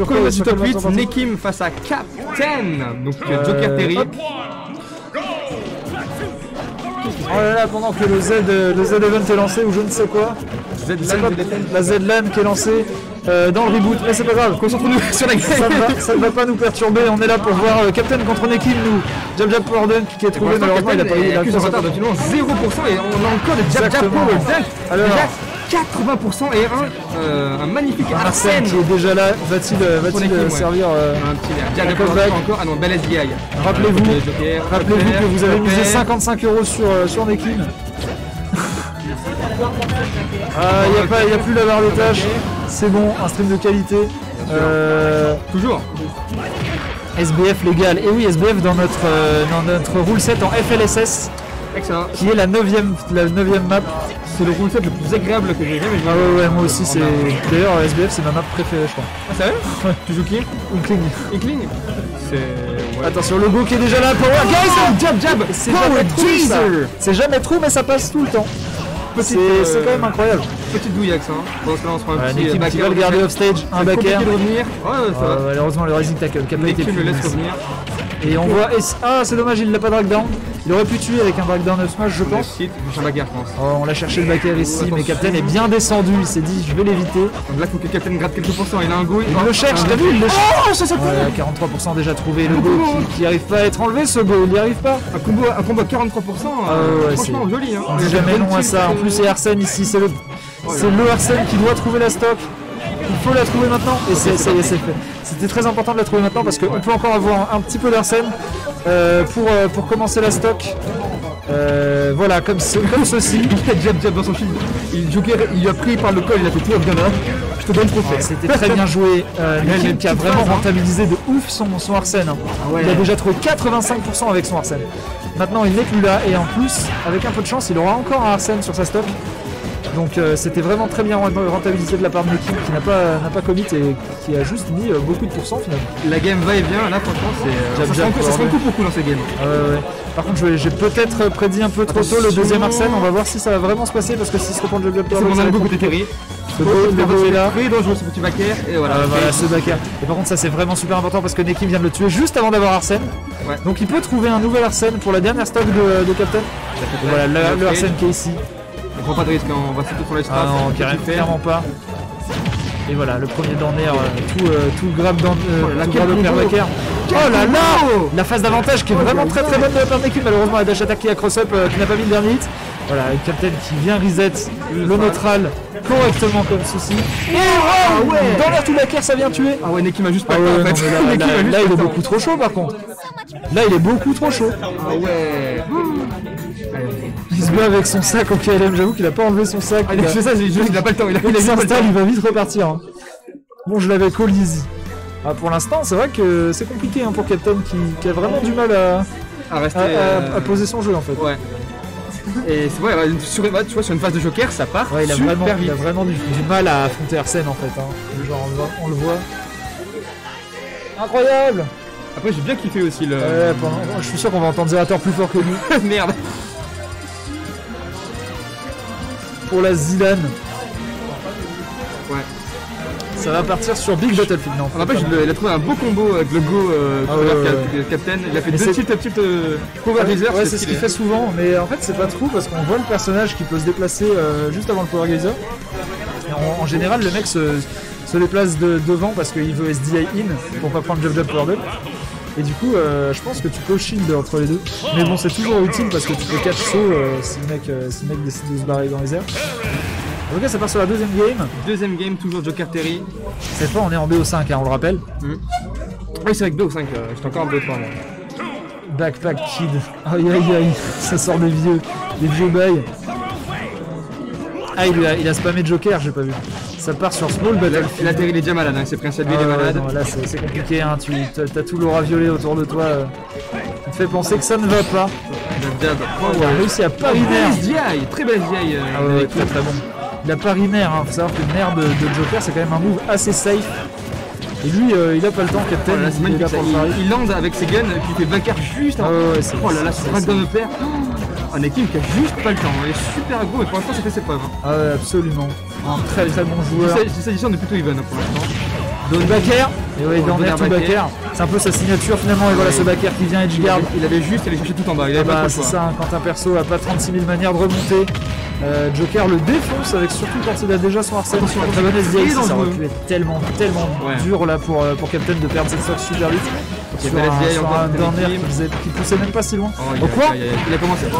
sur quoi du top match 8, on partit Nekim face à Captain. Donc euh, Euh, Joker Terry. hop. Oh là là, pendant que le Z, euh, le Z event est lancé ou je ne sais quoi, Z la Z LAN qui est lancée euh, dans le reboot, mais c'est pas grave. Concentrons-nous sur la Ça game. ne, va, ça ne va pas nous perturber, on est là pour voir euh, Captain contre Nekim, nous. Jab Jab Power Dunk qui est trouvé, malheureusement il a pas eu la retard d'absolument 0% et on a encore le Jab Jab. Power Dunk. Alors. Déjà 80% et un, euh, un magnifique Arsène Arsène. qui est déjà là, va-t-il euh, euh, servir euh, Un petit Jab Un comeback. Encore. Ah non, bel SDI. Rappelez-vous, Joker, que vous avez misé Joker. 55 euros sur, sur Nekim. Ah, il n'y a, pas- y a plus la barre des tâches, c'est bon, un stream de qualité. Euh, Toujours. SBF légal, et oui SBF dans notre, dans notre rule set en FLSS, Excellent. qui est la 9ème la neuvième map. C'est le set le plus agréable que j'ai jamais Ah joué. ouais, ouais, moi aussi, c'est. D'ailleurs, SBF, c'est ma map préférée, je crois. Ah, sérieux Tu joues qui Inkling. Inkling C'est. ouais. Attention, le go qui est déjà là, Power Geyser Jab Jab C'est Power jamais ça. Geyser C'est jamais trou, mais ça passe tout le temps. C'est euh, c'est quand même incroyable. Petite douillax, hein. Bon, là, on se prend un Ouais, petit Nekim euh, va le garder offstage, un backer. compliqué de revenir. Ouais, ouais, ça Euh, va. malheureusement, le Rising Tackle qui a pas été le laisse revenir. Et on voit. Ah, c'est dommage, il l'a pas drag down. Il aurait pu tuer avec un drag down of smash, je pense. Oh, on l'a cherché le backer ici, mais. Captain est bien descendu. Il s'est dit, je vais l'éviter. Donc là, faut que Captain gratte quelques pourcents. Il a un go. Il le cherche, t'as vu Il le cherche. Oh, ça, ça Ouais, 43% déjà trouvé. Le go qui, arrive pas à être enlevé, ce go, il y arrive pas. Un combo, un combo à 43%. Ah franchement, c'est- joli. Hein. On jamais bonnes à ça. En plus, c'est Arsène ici. C'est le, c'est le Arsène qui doit trouver la stock. Il faut la trouver maintenant. Et c'est, ça y est, c'est fait. C'était très important de la trouver maintenant parce qu'on peut encore avoir un, un petit peu d'Arsène euh, pour, euh, pour commencer la stock. Euh, voilà, comme, ce- comme ceci. Il a jab jab dans son shield. Il, Joker, il lui a pris par le col, il a fait tout Afghana. Je te donne trop Ah. C'était très bien joué. Euh, qui a vraiment hein. rentabilisé de ouf son, son Arsène. hein. ouais. Il a déjà trouvé 85% avec son Arsène. Maintenant, il n'est plus là et en plus, avec un peu de chance, il aura encore un Arsène sur sa stock. Donc euh, c'était vraiment très bien rentabilisé de la part de Nekim qui n'a pas, n'a pas commit et qui a juste mis euh, beaucoup de pourcents finalement. La game va et vient. Là, franchement, c'est. euh, Ça se rend- ça se rend power coup pour coup dans ces games. Ouais. Par contre, j'ai peut-être prédit un peu trop tôt le deuxième Arsène. On va voir si ça va vraiment se passer parce que s'il se reprend le jab C'est mon algo côté Terry. Le go, le go est là. Très dangereux ce petit backer. Et voilà. Ah, voilà, ce backer. Et par contre, ça c'est vraiment super important parce que Nekim vient de le tuer juste avant d'avoir Arsène. Ouais. Donc il peut trouver un nouvel Arsène pour la dernière stock de, de Captain. Voilà, le, le Arsène qui est ici. On prend pas de risque, hein, on va sauter sur les Ah non, carrément, clairement pas. Et voilà, le premier dernier, tout, euh, tout grab dans euh, Oh là, tout Oh là là combo La phase d'avantage qui est vraiment très très bonne de la part de l'équipe. Malheureusement, la dash attack qui a cross-up euh, qui n'a pas mis le dernier hit. Voilà, le Captain qui vient reset le neutral correctement comme ceci. Et oh, ouais. Dans l'air tout backer, ça vient tuer. Ah ouais, Nekim a juste pas Ah ouais, temps en fait. là, là- pas il est beaucoup trop chaud par contre. Là, il est beaucoup trop chaud. Ah ouais. Il se bat avec son sac au KLM. J'avoue qu'il a pas enlevé son sac. Ah, Il a- c'est ça, j'ai- il a pas le temps. Il a, il a Il juste pas le s'installe, temps. il va vite repartir. hein. Bon, je l'avais easy. Ah, pour l'instant, c'est vrai que c'est compliqué hein, pour Captain qui, qui a vraiment du mal à, À rester. à- à- euh, à poser son jeu en fait. Ouais. Et c'est vrai, ouais, sur, ouais, tu vois, sur une phase de joker, ça part Ouais, il a super vraiment, vite. il a vraiment du, du mal à affronter Arsène en fait. hein. Genre, on, le voit- on le voit. Incroyable Après, j'ai bien kiffé aussi le. Ouais, pendant- Je suis sûr qu'on va entendre Zerator plus fort que nous. Merde. Pour la Zilan, Ouais. ça va partir sur Big Battlefield. Non, En rappel, je l'ai- il a trouvé un beau combo avec le go euh, Ah cover ouais, cap- ouais. Captain. Il a fait Mais deux tilt tilt euh, power laser. ouais, c'est ce qu'il fait souvent, mais en fait c'est pas trop parce qu'on voit le personnage qui peut se déplacer euh, juste avant le Power Geyser. En, en général, le mec se, se déplace de- devant parce qu'il veut SDI in pour pas prendre Jump Jump Power. Et du coup, euh, je pense que tu peux shield entre les deux. Mais bon, c'est toujours utile parce que tu peux catch saut euh, si, le mec, euh, si le mec décide de se barrer dans les airs. En tout cas, ça part sur la deuxième game. Deuxième game, toujours Joker Terry. Cette fois, on est en BO5, hein, on le rappelle. Oui, c'est avec 2 ou 5. J'étais encore en 2 3 Backpack Kid. Aïe aïe aïe, ça sort des vieux, des vieux bails. Ah, il a, il a spammé Joker, j'ai pas vu. Ça part sur Small Battlefield. Terry, il est déjà malade. Hein. C'est un set, lui, il est Ah malade. non, là, c'est compliqué, hein. tu as, tout l'aura violet autour de toi. euh, qui te fait penser que ça ne va pas. Oh, il a réussi à pari Bel nerf. SDI, très bel SDI. euh, Ah ouais, avec très très bon. Il a pari nerf, hein. faut savoir que le nerf de, de Joker c'est quand même un move assez safe. Et lui, euh, il a pas le temps, Captain. Oh là il ça. Il, il lande avec ses guns et puis il fait backer juste Ah ouais, ouais, oh là là, c'est- ce crack dans le père. Oh, un équipe qui a juste pas le temps. Il est super gros, mais pour l'instant, ça fait ses preuves. Hein. Ah ouais, absolument. Un très très bon joueur. Cette cette édition est plutôt even hein, pour l'instant. Don Baker. Et ouais, Donner tout. Baker. C'est un peu sa signature finalement. Et voilà Ouais. ce Baker qui vient edge guard. Il avait juste à aller chercher tout en bas. Il avait Bah, pas c'est ça, hein, quand un perso a pas 36 000 manières de remonter. Euh, Joker le défonce avec surtout quand il a déjà son Arsène sur une très bonne. Il est Ça aurait pu être tellement, tellement Ouais. dur là pour, euh, pour Captain de perdre cette stock super vite. Sur un, sur encore un qui, faisait- qui poussait même pas si loin. Oh, il, Au a, quoi il, a, il a commencé. Oh,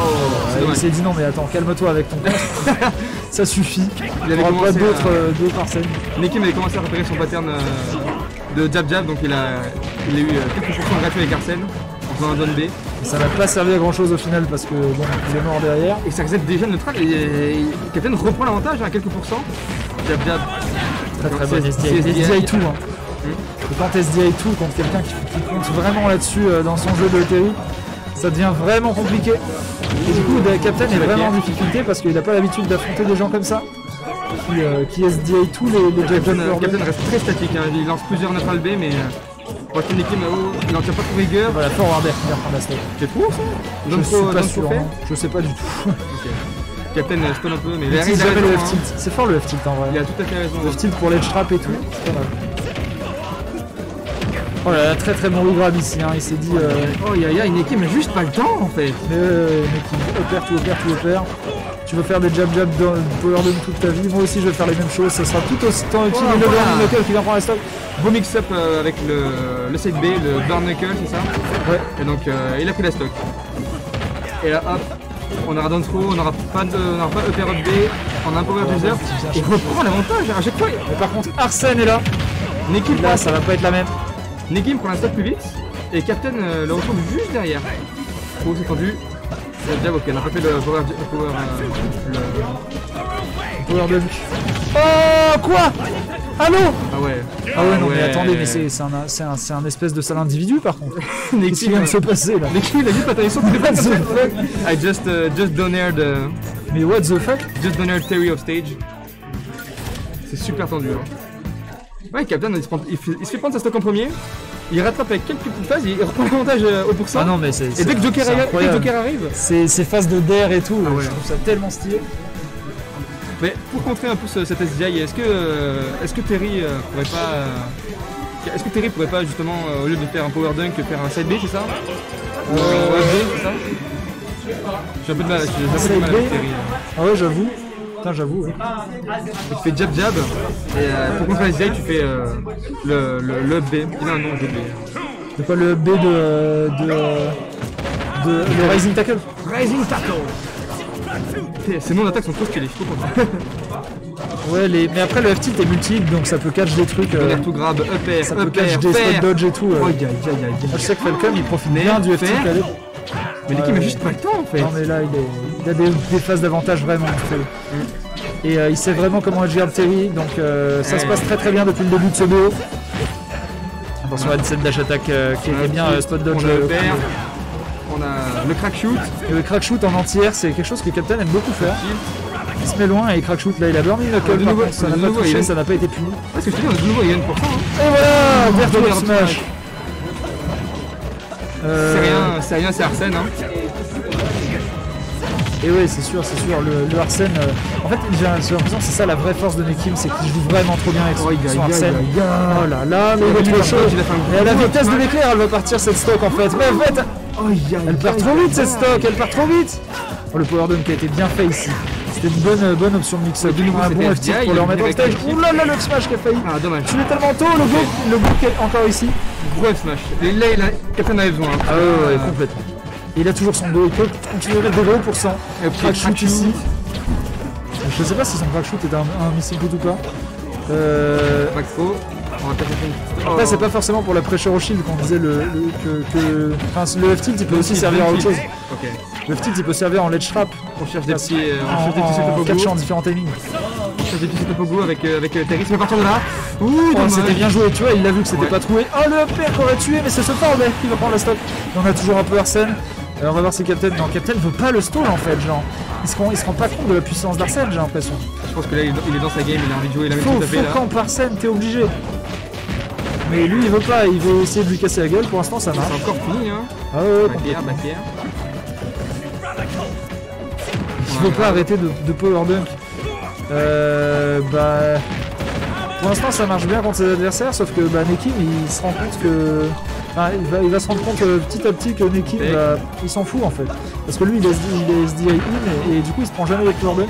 c'est il s'est dit non mais attends calme-toi avec ton ça suffit. Il avait pas d'autres euh, Arsène. Nekim avait commencé à repérer son pattern euh, de jab jab, donc il a, il a eu euh, quelques pourcents gratuits avec Arsène en faisant un don B. Ça n'a pas servi à grand chose au final parce que bon, il est mort derrière. Et ça reset déjà neutral et, et Captain reprend l'avantage à quelques pourcents. Jab jab. Très très Donc, bon SDI tout. Hein. Et quand SDI tout contre quelqu'un qui, qui compte vraiment là-dessus euh, dans son jeu de TI, ça devient vraiment compliqué. Et du coup, Captain est vraiment en difficulté parce qu'il n'a pas l'habitude d'affronter des gens comme ça. Qui, euh, qui SDI tous les, les Captain. Captain reste très statique, hein. il lance plusieurs neutral B mais euh, pour Captain Nekim, oh, il n'en tire pas trop rigueur. Voilà, forwarder qui va prendre la stack. C'est trop ça Je Donne suis pas sûr. hein. Je sais pas du tout. Ok. Captain euh, spawn un peu, mais Il il il jamais le hein. F-tilt. C'est fort le F-tilt en vrai. Il a tout à fait raison. Le tilt pour l'edge trap et tout. C'est pas mal. Oh là là, très très bon grab ici. Hein. Il s'est dit. Euh, Oh, il y a une équipe, mais juste pas le temps en fait. Euh, mec, opère. Tu veux faire des jab jab dans le power dunk toute ta vie. Moi aussi, je vais faire les mêmes choses. Ça sera tout aussi temps utile. Oh, le voilà. Burning Knuckle qui vient prendre la stock. Beau mix-up euh, avec le, le side B, le burn knuckle, c'est ça Ouais. Et donc euh, il a pris la stock. Et là hop, on aura down throw, on n'aura pas de, on aura pas upper up B, on a un power user. Il reprend l'avantage à chaque fois. Mais par contre, Arsène est là. Nekim Là, prend, ça va pas être la même. Nekim prend la stock plus vite et Captain euh, le retrouve juste derrière. Oh c'est tendu. C'est jab, ok, on a pas fait le power, power euh, le- Power dunk. Oh, quoi? Allô? Ah ouais. Ah ouais, non, mais attendez, mais c'est un, un, c'est un espèce de sale individu par contre. Qu'est-ce qui vient de se passer là? Nekim il a juste pas taillé son téléphone. I just, uh, just donated, uh, Mais what the fuck? Just donated theory of stage. C'est super tendu. Hein. Ouais, Captain il se, prend- il fait- il se fait prendre sa stock en premier. Il rattrape avec quelques petites phases, il reprend l'avantage euh, au pourcent. Ah non, mais c'est. Et dès que Joker, arrive-. Joker arrive, ces phases de DAIR et tout, Ah ouais. je trouve ça tellement stylé. mais pour contrer un peu ce- cette SDI, est-ce que, euh, est-ce que Terry euh, pourrait pas. euh, est-ce que Terry pourrait pas justement, au lieu de faire un power dunk, faire un side B, c'est ça Ou un B, c'est ça J'ai un peu de mal, j'ai un peu de mal avec Terry. Ah ouais, j'avoue. Putain, j'avoue. ouais. Tu fais jab jab, et euh, pour contrer la SDI, tu fais euh, le, le, B. Il a un nom, j'ai oublié. C'est quoi le B de. de. de. le Rising Tackle? Rising Tackle Ces noms d'attaque sont trop stylés, je suis trop. Ouais, les... mais après le F-tilt est multiple donc ça peut catch des trucs. euh, tout grab, upper, ça peut upper, catch des dodge et tout. euh. Oh, je sais que Falcon il profite bien du F-tilt. Mais l'équipe a juste pas le temps en fait. Non mais là il, est... il a des, des phases d'avantage vraiment. Et euh, il sait vraiment comment edge guard Terry, donc euh, ça se passe très très bien depuis le début de ce BO. Attention à une scène dash attack euh, qui est bien le- euh, spot dodge. On a le euh, upper, on a le crack shoot, Et le crack shoot en entière, c'est quelque chose que Captain aime beaucoup faire. Il se met loin et il crack shoot là, il a Ah, de par nouveau, contre, ça n'a pas touché, ça n'a pas été puni. Parce que je te dis, on a de nouveau, il y a une pourcent. hein. Et voilà, Virtual Virtual Smash. Smash. C'est rien, c'est rien, c'est Arsène. Hein. Et oui, c'est sûr, c'est sûr. Le, le Arsène, euh, en fait, j'ai l'impression que c'est ça la vraie force de Nekim, c'est qu'il joue vraiment trop bien avec son, Oh, son Arsène. Oh là là, mais Il est chaud. Et à la vitesse de l'éclair, elle va partir cette stock en fait. Mais en fait, elle part trop vite cette stock, elle part trop vite. Oh, le power dunk a été bien fait ici. C'était une bonne, euh, bonne option de mix-up. De nouveau, un bon F-tilt pour le remettre en stage. Ouh là là, le smash qui a failli. Ah, dommage. Tu l'es tellement tôt, le go, le qui est encore ici. Gros smash. Et là, il a... Captain avait besoin. Ah ouais, complètement. Et il a toujours son dos, il peut continuer à mettre des gros pourcents. Et Crack shoot ici. Je sais pas si son crack shoot est un, un missing put ou pas. Euh, throw. Va petite- après, Oh. c'est pas forcément pour la pressure au shield qu'on disait le, le- que, que- Enfin, le F-tilt il peut aussi servir à autre chose. Le F-tilt il peut servir en ledge trap, On cherche des petits, euh, on en, cherche des petits en au catchant en différents timings. On cherche des petits goût avec, euh, avec euh, Terry. C'est partir de là. Ouh, Oh, c'était bien joué, tu vois, il l'a vu que c'était Ouais. pas trouvé. Oh, le upper qu'on aurait tué, mais c'est ce Ford qui va prendre la stock. Et on a toujours un peu Arsène. Euh, on va voir si Captain. Non, Captain veut pas le stall en fait, genre. Il se rend, il se rend pas compte de la puissance d'Arsène, j'ai l'impression. Je pense que là, il il est dans sa game, il a envie de jouer même Faut, chose à faut là. camp Arsène, t'es obligé. Mais lui, il veut pas, il veut essayer de lui casser la gueule. Pour l'instant, ça marche. C'est encore fini, hein. Ah ouais, ouais, Back air, complètement. back air. Il faut pas arrêter de, de power dunk. Euh, bah. Pour l'instant, ça marche bien contre ses adversaires, sauf que bah, Nekim, il se rend compte que. Enfin, il, va, il va se rendre compte euh, petit à petit que Nekim, bah, il s'en fout en fait. Parce que lui, il est, il est SDI in et, et du coup, il se prend jamais avec Lorden.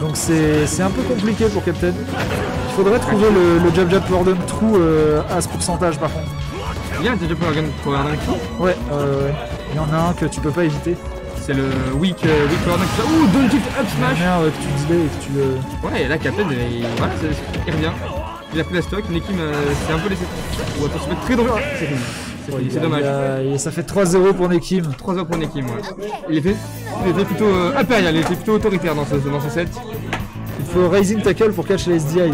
Donc c'est un peu compliqué pour Captain. Il faudrait trouver le, le jab jab true euh, à ce pourcentage par contre. Il y a un Power Gun Power True. Ouais, euh. Il y en a un que tu peux pas éviter. C'est le weak, euh, weak Power. Ouh, don't up smash que tu disais et que tu. Ouais, et là, Captain, il, voilà, c'est- il revient. Il a pris la stock, Nekim euh, s'est un peu laissé. Ou attends, va être très dangereux. Ah, C'est fini. C'est fini, c'est dommage. a- ça fait 3-0 pour Nekim. 3 heures pour Nekim, ouais. Il était, il était plutôt euh, impérial, il était plutôt autoritaire dans ce, dans ce set. Il faut Raising Tackle pour catch les SDI.